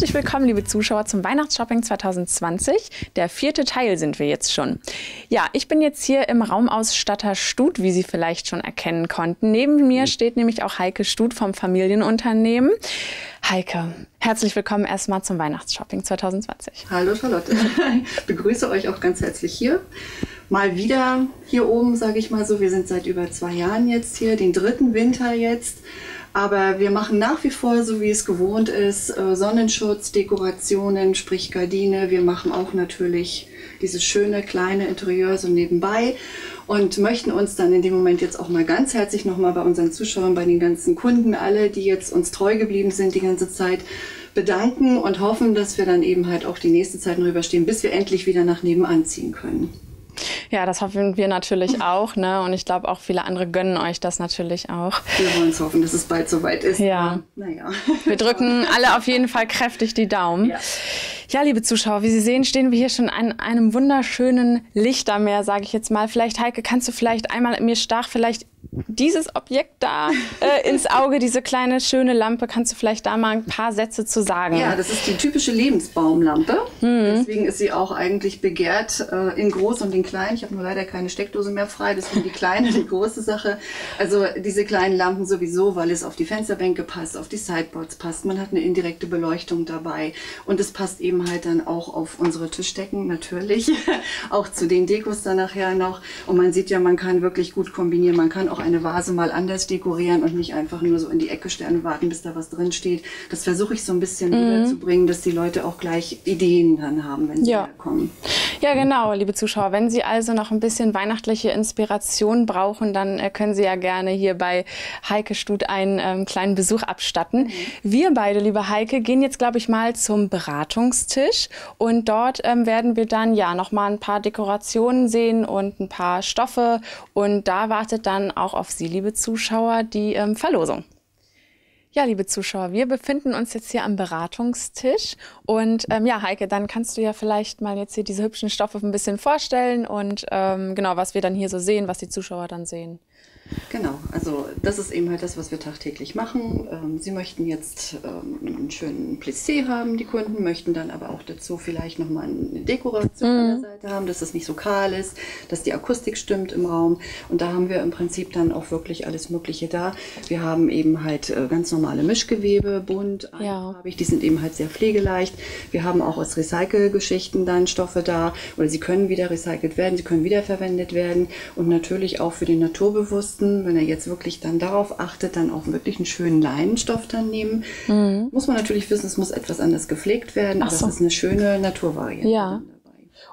Herzlich willkommen, liebe Zuschauer, zum Weihnachtsshopping 2020. Der vierte Teil sind wir jetzt schon. Ja, ich bin jetzt hier im Raumausstatter Stut, wie Sie vielleicht schon erkennen konnten. Neben mir steht nämlich auch Heike Stut vom Familienunternehmen. Heike, herzlich willkommen erstmal zum Weihnachtsshopping 2020. Hallo Charlotte, ich begrüße euch auch ganz herzlich hier. Mal wieder hier oben, sage ich mal so. Wir sind seit über zwei Jahren jetzt hier, den dritten Winter jetzt. Aber wir machen nach wie vor, so wie es gewohnt ist, äh, Sonnenschutz, Dekorationen, sprich Gardine. Wir machen auch natürlich dieses schöne kleine Interieur so nebenbei und möchten uns dann in dem Moment jetzt auch mal ganz herzlich nochmal bei unseren Zuschauern, bei den ganzen Kunden, alle, die jetzt uns treu geblieben sind die ganze Zeit, bedanken und hoffen, dass wir dann eben halt auch die nächste Zeit noch überstehen, bis wir endlich wieder nach nebenan ziehen können. Ja, das hoffen wir natürlich auch. Ne? Und ich glaube auch viele andere gönnen euch das natürlich auch. Wir wollen es hoffen, dass es bald soweit ist. Ja. Naja. Wir drücken alle auf jeden Fall kräftig die Daumen. Ja. Ja, liebe Zuschauer, wie Sie sehen, stehen wir hier schon an einem wunderschönen Lichtermeer, sage ich jetzt mal. Vielleicht, Heike, kannst du vielleicht einmal, mir stach vielleicht dieses Objekt da äh, ins Auge, diese kleine schöne Lampe. Kannst du vielleicht da mal ein paar Sätze zu sagen? Ja, das ist die typische Lebensbaumlampe. Mhm. Deswegen ist sie auch eigentlich begehrt äh, in groß und in klein. Ich habe nur leider keine Steckdose mehr frei, deswegen die kleine, die große Sache. Also diese kleinen Lampen sowieso, weil es auf die Fensterbänke passt, auf die Sideboards passt. Man hat eine indirekte Beleuchtung dabei und es passt eben halt dann auch auf unsere Tischdecken natürlich, auch zu den Dekos dann nachher noch. Und man sieht ja, man kann wirklich gut kombinieren. Man kann auch eine Vase mal anders dekorieren und nicht einfach nur so in die Ecke stellen und warten, bis da was drin steht. Das versuche ich so ein bisschen mhm. rüberzubringen, dass die Leute auch gleich Ideen dann haben, wenn sie ja. kommen. Ja, genau, liebe Zuschauer. Wenn Sie also noch ein bisschen weihnachtliche Inspiration brauchen, dann äh, können Sie ja gerne hier bei Heike Stut einen ähm, kleinen Besuch abstatten. Mhm. Wir beide, liebe Heike, gehen jetzt, glaube ich, mal zum Beratungstisch und dort ähm, werden wir dann ja noch mal ein paar Dekorationen sehen und ein paar Stoffe und da wartet dann auch auf Sie, liebe Zuschauer, die ähm, Verlosung. Ja, liebe Zuschauer, wir befinden uns jetzt hier am Beratungstisch. Und ähm, ja, Heike, dann kannst du ja vielleicht mal jetzt hier diese hübschen Stoffe ein bisschen vorstellen und ähm, genau, was wir dann hier so sehen, was die Zuschauer dann sehen. Genau, also das ist eben halt das, was wir tagtäglich machen. Ähm, Sie möchten jetzt ähm, einen schönen Plissé haben, die Kunden, möchten dann aber auch dazu vielleicht nochmal eine Dekoration mhm. an der Seite haben, dass es nicht so kahl ist, dass die Akustik stimmt im Raum. Und da haben wir im Prinzip dann auch wirklich alles Mögliche da. Wir haben eben halt äh, ganz normale Mischgewebe, bunt, einfarbig, ja. die sind eben halt sehr pflegeleicht. Wir haben auch aus Recycle-Geschichten dann Stoffe da oder sie können wieder recycelt werden, sie können wiederverwendet werden und natürlich auch für den Naturbewussten besten, wenn er jetzt wirklich dann darauf achtet, dann auch wirklich einen schönen Leinenstoff dann nehmen. Mhm. Muss man natürlich wissen, es muss etwas anders gepflegt werden, Ach aber so. es ist eine schöne Naturvariante. Ja.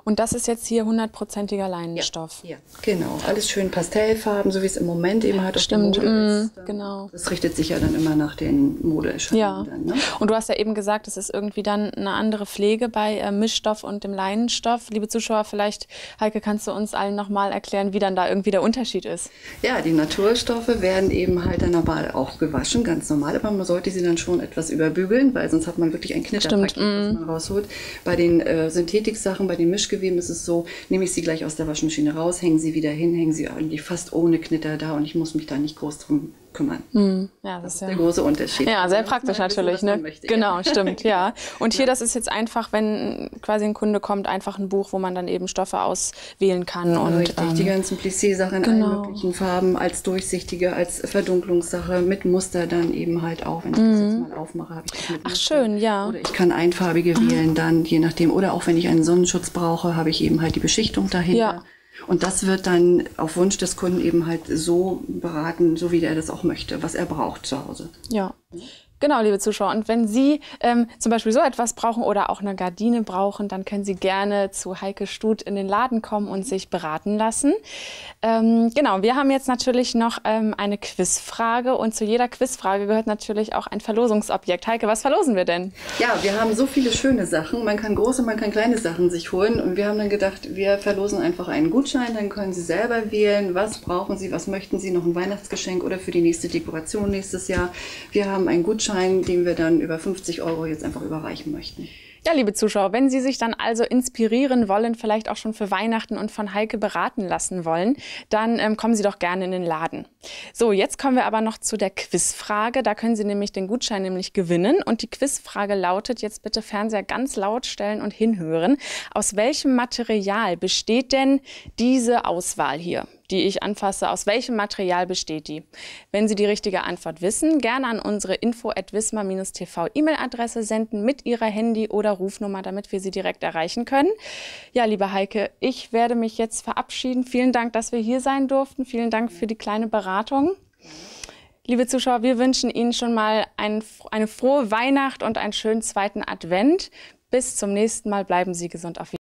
Und das ist jetzt hier hundertprofitiger Leinenstoff. Ja, ja, genau. Alles schön Pastellfarben, so wie es im Moment eben halt Stimmt, mm, ist. genau. Das richtet sich ja dann immer nach den Modeerscheinungen. Ja. Dann, ne? Und du hast ja eben gesagt, es ist irgendwie dann eine andere Pflege bei äh, Mischstoff und dem Leinenstoff. Liebe Zuschauer, vielleicht, Heike, kannst du uns allen nochmal erklären, wie dann da irgendwie der Unterschied ist? Ja, die Naturstoffe werden eben halt dann aber auch gewaschen, ganz normal, aber man sollte sie dann schon etwas überbügeln, weil sonst hat man wirklich ein Knitterpaket, mm. was man rausholt. Bei den äh, Synthetiksachen, bei den Mischgeweben Mischgeweben ist es so, nehme ich sie gleich aus der Waschmaschine raus, hänge sie wieder hin, hänge sie eigentlich fast ohne Knitter da und ich muss mich da nicht groß drum kümmern. Mhm. Ja, das, das ist ja der große Unterschied. Ja, sehr praktisch natürlich. Ne? Möchte, genau, stimmt, ja. Und hier, ja. das ist jetzt einfach, wenn quasi ein Kunde kommt, einfach ein Buch, wo man dann eben Stoffe auswählen kann. Ja, und, richtig, ähm, die ganzen Plissé-Sachen genau. in allen genau. möglichen Farben, als durchsichtige, als Verdunklungssache, mit Muster dann eben halt auch. Wenn ich mhm. das jetzt mhm. mal aufmache, habe ich das mit Ach, schön, ja. Oder ich kann einfarbige mhm. wählen dann, je nachdem. Oder auch wenn ich einen Sonnenschutz brauche, habe ich eben halt die Beschichtung dahinter. Ja. Und das wird dann auf Wunsch des Kunden eben halt so beraten, so wie er das auch möchte, was er braucht zu Hause. Ja. Genau, liebe Zuschauer. Und wenn Sie ähm, zum Beispiel so etwas brauchen oder auch eine Gardine brauchen, dann können Sie gerne zu Heike Stut in den Laden kommen und sich beraten lassen. Ähm, genau, wir haben jetzt natürlich noch ähm, eine Quizfrage und zu jeder Quizfrage gehört natürlich auch ein Verlosungsobjekt. Heike, was verlosen wir denn? Ja, wir haben so viele schöne Sachen. Man kann große, man kann kleine Sachen sich holen. Und wir haben dann gedacht, wir verlosen einfach einen Gutschein. Dann können Sie selber wählen, was brauchen Sie, was möchten Sie, noch ein Weihnachtsgeschenk oder für die nächste Dekoration nächstes Jahr. Wir haben einen Gutschein Gutschein, den wir dann über 50 Euro jetzt einfach überreichen möchten. Ja, liebe Zuschauer, wenn Sie sich dann also inspirieren wollen, vielleicht auch schon für Weihnachten und von Heike beraten lassen wollen, dann ähm, kommen Sie doch gerne in den Laden. So, jetzt kommen wir aber noch zu der Quizfrage. Da können Sie nämlich den Gutschein nämlich gewinnen. Und die Quizfrage lautet, jetzt bitte Fernseher ganz laut stellen und hinhören. Aus welchem Material besteht denn diese Auswahl hier? die ich anfasse, aus welchem Material besteht die? Wenn Sie die richtige Antwort wissen, gerne an unsere info@wismar-tv E-Mail-Adresse senden mit Ihrer Handy- oder Rufnummer, damit wir Sie direkt erreichen können. Ja, liebe Heike, ich werde mich jetzt verabschieden. Vielen Dank, dass wir hier sein durften. Vielen Dank für die kleine Beratung. Liebe Zuschauer, wir wünschen Ihnen schon mal ein, eine frohe Weihnacht und einen schönen zweiten Advent. Bis zum nächsten Mal. Bleiben Sie gesund auf